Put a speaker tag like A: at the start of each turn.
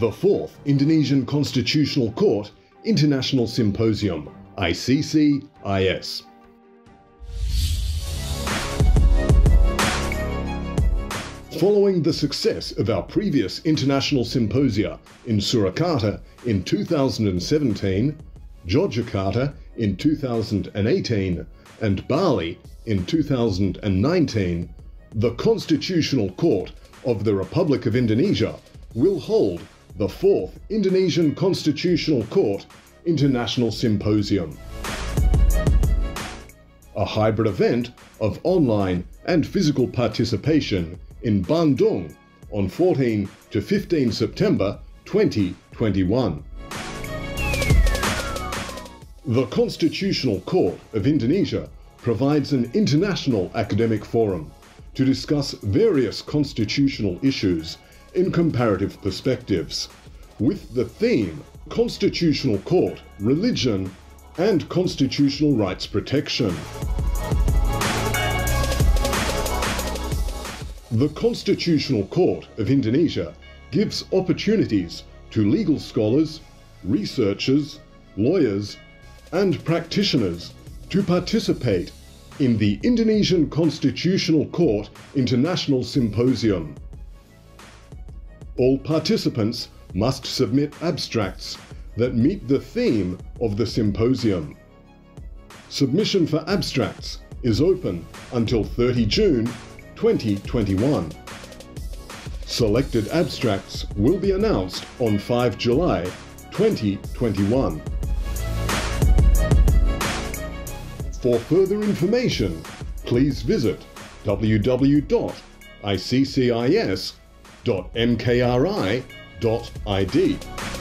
A: The Fourth Indonesian Constitutional Court International Symposium, ICC-IS. Following the success of our previous international symposia in Surakarta in 2017, Yogyakarta in 2018, and Bali in 2019, the Constitutional Court of the Republic of Indonesia will hold the fourth Indonesian Constitutional Court International Symposium. A hybrid event of online and physical participation in Bandung on 14 to 15 September 2021. The Constitutional Court of Indonesia provides an international academic forum to discuss various constitutional issues in comparative perspectives, with the theme Constitutional Court, Religion, and Constitutional Rights Protection. The Constitutional Court of Indonesia gives opportunities to legal scholars, researchers, lawyers, and practitioners to participate in the Indonesian Constitutional Court International Symposium. All participants must submit abstracts that meet the theme of the symposium. Submission for abstracts is open until 30 June 2021. Selected abstracts will be announced on 5 July 2021. For further information, please visit www.iccis.mkri.id.